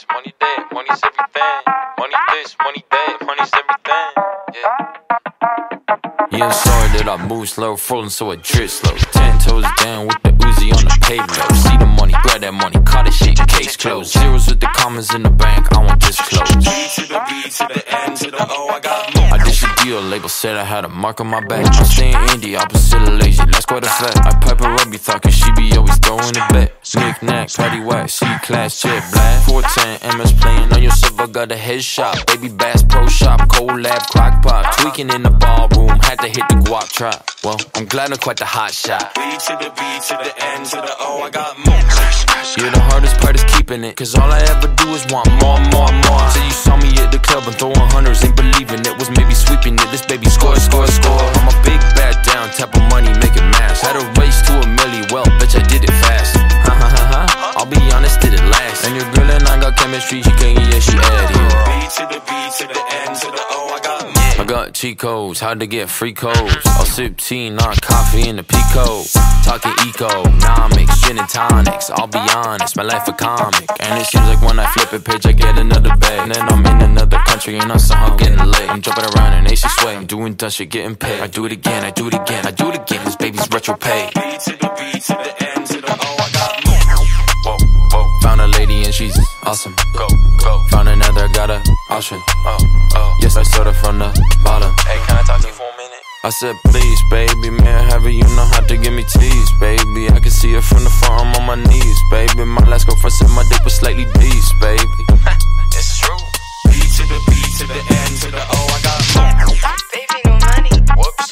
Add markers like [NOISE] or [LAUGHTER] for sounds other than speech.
this, money that, money's everything. Money this, money that, money's everything. Yeah. Yeah, I'm sorry that I move slow, rolling so I drip slow. Ten toes down with the Uzi on the pavement. See the money, grab that money, cut it shit, case closed. Zeros with the commas in the bank, I want this close. G to the B to the N to the O, I got more. I did your deal, label said I had a mark on my back. I'm staying indie, opposite of lazy, that's quite a fact. I pipe her up, be talking, she be always throwing it knack, patty whack, C class, jet black. 410, MS playing on your silver, got a headshot. Baby bass pro shop, cold lab, crock pot. Tweaking in the ballroom, had to hit the guap trap. Well, I'm glad I'm quite the hot shot. B to the B to the N to the O, I got more. Yeah, the hardest part is keeping it. Cause all I ever do is want more, more, more. Say you saw me at the club and throwing hundreds, ain't believing it. Was maybe sweeping it. This baby score, score, score. I'm a big bad down, type of money, make And your girl and I got chemistry, she can't yeah, she add it. B to the B to the N to the O, I got. I got cheat codes, how to get free codes. I'll sip tea, not coffee in the pico. Talking economics, gin and tonics. I'll be honest, my life a comic. And it seems like when I flip a page, I get another bag. And then I'm in another country and I'm somehow getting late. I'm jumping around in AC sway. I'm doing dumb shit, getting paid. I do it again, I do it again, I do it again. This baby's retro pay. Awesome. Go, go. Found another, got a option. Oh, oh. Yes, I started from the bottom. Hey, can I talk to you for a minute? I said, please, baby, man, have it, you know how to give me tease, baby. I can see it from the front, I'm on my knees, baby. My last girlfriend said my dick was slightly deced, baby. [LAUGHS] It's true. B to the B to the N to the O, I got more. Baby, no money. Whoops.